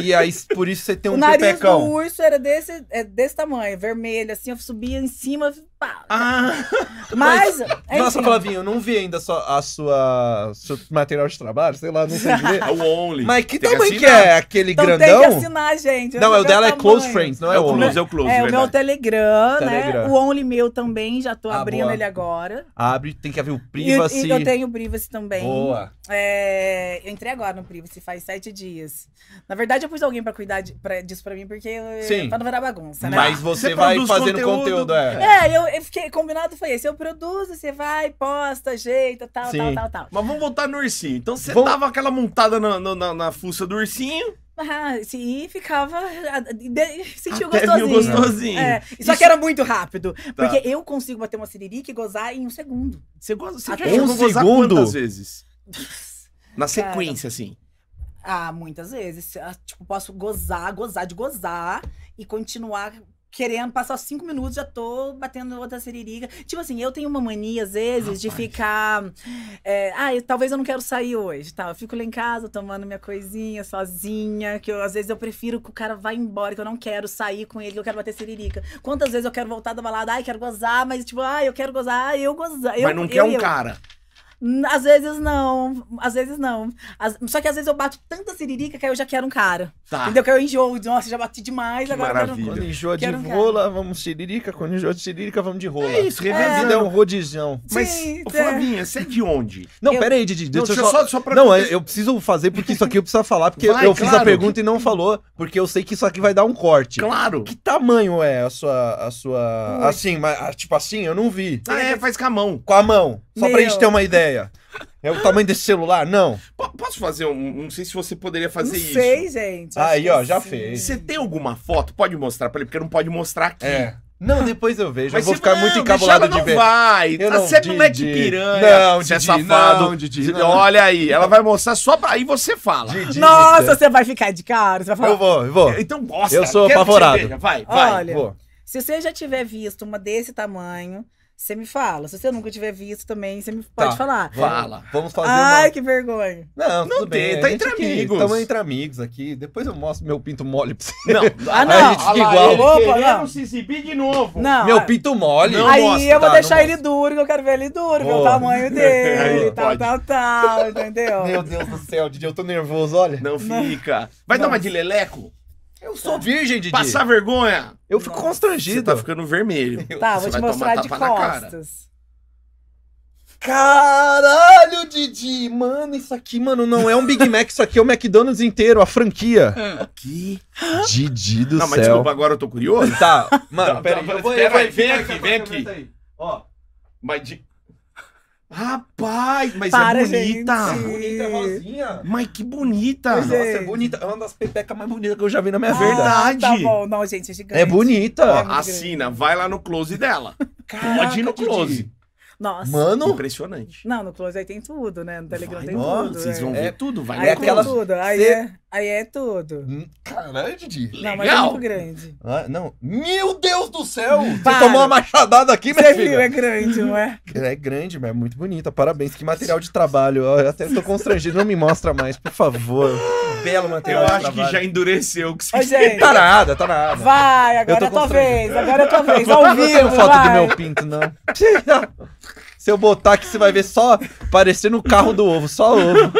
E aí, por isso você tem um o nariz pepecão. do urso era desse, é desse tamanho, vermelho, assim, eu subia em cima. Ah, Mas, Nossa, enfim, Flavinho, eu não vi ainda a sua, a sua seu material de trabalho, sei lá, não sei ver. é o Only. Mas que Tem tamanho que, assinar. é? Aquele então tem grandão? que assinar, gente. Não, é o dela é. Close Friends, não é, É o Only. Close, é o Close, É, o meu. Telegram, Telegram. né? O Only meu também, já tô Ah, abrindo boa. ele agora. Abre, tem que haver o E, privacy. e eu tenho o Privacy também. Boa. É, eu entrei agora no Privacy, faz sete dias. Na verdade, eu pus alguém pra cuidar de- pra- disso pra mim, porque Sim. pra não virar bagunça, né? Mas você, Você vai fazendo conteúdo. conteúdo, é. É, eu, eu fiquei, combinado foi esse. Eu produzo, você vai, posta, ajeita, tal, Sim. tal, tal, tal. Mas vamos voltar no ursinho. Então você Vamos- dava aquela montada na, na, na- na fuça do ursinho. Ah, sim, e ficava. Sentiu Até gostosinho. gostosinho. É, só Isso- que era muito rápido. Tá. Porque eu consigo bater uma siririca e gozar em um segundo. Você gosta, você Até já um segundo? quantas vezes? Na sequência, assim. Ah, muitas vezes. Ah, Tipo, posso gozar, gozar de gozar e continuar querendo passar cinco minutos, já tô batendo outra siririca. Tipo assim, eu tenho uma mania, às vezes, de ficar. É, ah, eu- talvez eu não quero sair hoje, tá? Eu fico lá em casa tomando minha coisinha sozinha, que eu, às vezes eu prefiro que o cara vá embora, que eu não quero sair com ele, que eu quero bater siririca. Quantas vezes eu quero voltar da balada, ai, quero gozar, mas tipo, ai, eu quero gozar, eu gozar. Eu, Mas não quer eu, um eu. cara. Às vezes não, às vezes não. Às- Só que às vezes eu bato tanta siririca que aí eu já quero um cara. Tá. Entendeu? Que eu enjoo. Nossa, já bati demais, Que agora eu maravilha. quero... Quando enjoa de Quero um cara. rola, vamos chiririca. Quando enjoa de chiririca, vamos de rola. É isso, revezando. vida é um rodizão. Mas, Sim, ô, é. Flavinha, você é de onde? Não, Eu- pera aí, Didi. Não, Deixa eu deixa só... só, só pra Não, contexto- eu preciso fazer porque isso aqui eu preciso falar, porque Vai, eu fiz a claro. pergunta e não falou, porque eu sei que isso aqui vai dar um corte. Claro. Que tamanho é a sua. A sua... Assim, mas, ah, tipo assim, eu não vi. Ah, é, faz com a mão. Com a mão. Só pra Meu. gente ter uma ideia. É o tamanho desse celular? Não. P- posso fazer um. Não sei se você poderia Não fazer isso. sei, gente. Aí, ó, já sim. fez. Você tem alguma foto? Pode mostrar pra ele, porque não pode mostrar aqui. Não, depois eu vejo. Mas eu vou se- ficar não, muito encabulado de ver. Não vai. Eu tá não, sempre moleque Didi. piranha. Não, você é Didi, safado. não, Didi, não. Olha aí, ela vai mostrar só pra. Aí você fala. Didi, Nossa, você vai ficar de cara? Você vai falar... Eu vou, eu vou. Então mostra. Eu sou apavorado. Vai, vai. Olha, vou. se você já tiver visto uma desse tamanho, você me fala. Se você nunca tiver visto também, você me pode Tá. falar. Vamos- Fala. Vamos fazer Ai, uma... que vergonha. Não, Não tudo tem, bem. tá entre aqui, amigos. Estamos entre amigos aqui. Depois eu mostro meu pinto mole pra você. Não, Ah, Aí não. a gente fica igual. ele Opa, não. se exibir de novo. Não. Meu ah, pinto mole. Não aí mostra, eu vou tá, deixar não ele duro, que eu quero ver ele duro, ver o Boa. tamanho dele, Aí, tal, pode. tal, tal, entendeu? Meu Deus do céu, Didi, eu tô nervoso, olha. Não fica. Vai dar uma de leleco? Eu sou virgem, Didi. Passar vergonha? Eu fico Nossa. Você constrangido. tá ficando vermelho. Tá, Você vou te mostrar de costas. Caralho, Didi! Mano, isso aqui, mano, não é um Big Mac, isso aqui é o McDonald's inteiro, a franquia. Que? Didi do Não, mas céu. desculpa, agora eu tô curioso. Tá, mano, Tá, pera tá, pera vem aqui, vem aqui. Ó, Mas de. Rapaz, mas Para, é bonita. gente. bonita, é rosinha. Mas que bonita. Pois Nossa, é. é bonita. É uma das pepecas mais bonitas que eu já vi na minha Ah, vida. verdade. Tá bom, não, gente, é gigante. É bonita. Ó, muito assina, vai lá no close dela. Caraca, Pode ir no Didi. close. Nossa. Mano, Impressionante. Não, no Close aí tem tudo, né? No Telegram Vai, tem ó, tudo. Vocês é. vão É- ver tudo, vai Aí é aquela- tudo. Aí Cê- é, aí é tudo. Hum, caralho, Didi. Não, mas é Legal. muito grande. Ah, não. Meu Deus do céu! Você Para. tomou uma machadada aqui, minha Você filha. viu, é grande, não é? É grande, mas é muito bonita. Parabéns. Que material de trabalho. Eu até tô constrangido. Não me mostra mais, por favor. Belo material Eu de acho trabalho. que já endureceu o que Ô, você gente, Tá nada, tá nada. vai, Eu agora tô é tua constrangido. vez. Agora é tua vez, Eu ao não tenho vivo, foto vai. do meu pinto, não. Se eu botar aqui, você vai ver só parecendo o carro do ovo, só ovo.